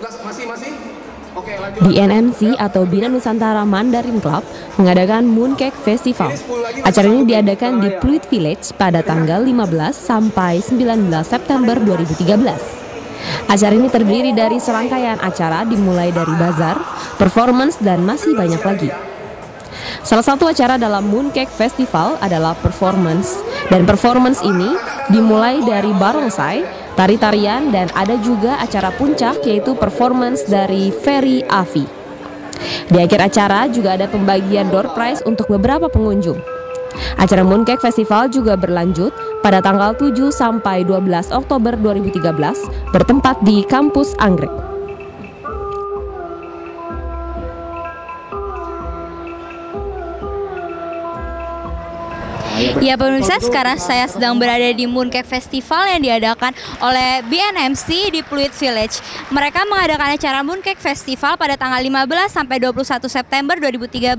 Masih masih. Oke, lanjut. BNMC atau Bina Nusantara Mandarin Club mengadakan Mooncake Festival. Acara ini diadakan di Pluit Village pada tanggal 15 sampai 19 September 2013. Acara ini terdiri dari serangkaian acara dimulai dari bazar, performance, dan masih banyak lagi. Salah satu acara dalam Mooncake Festival adalah performance, dan performance ini dimulai dari barongsai, tari-tarian, dan ada juga acara puncak yaitu performance dari Ferry Avi. Di akhir acara juga ada pembagian door prize untuk beberapa pengunjung. Acara Mooncake Festival juga berlanjut pada tanggal 7 sampai 12 Oktober 2013 bertempat di kampus Anggrek. Ya pemirsa, sekarang saya sedang berada di Mooncake Festival yang diadakan oleh BNMC di Pluit Village. Mereka mengadakan acara Mooncake Festival pada tanggal 15 sampai 21 September 2013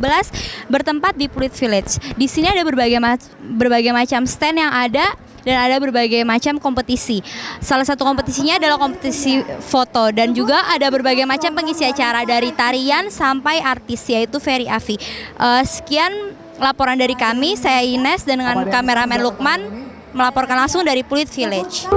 bertempat di Pluit Village. Di sini ada berbagai ma- berbagai macam stand yang ada dan ada berbagai macam kompetisi. Salah satu kompetisinya adalah kompetisi foto dan juga ada berbagai macam pengisi acara dari tarian sampai artis yaitu Ferry Avi. Eh, sekian laporan dari kami, saya Ines dan dengan kameramen Lukman melaporkan langsung dari Pluit Village.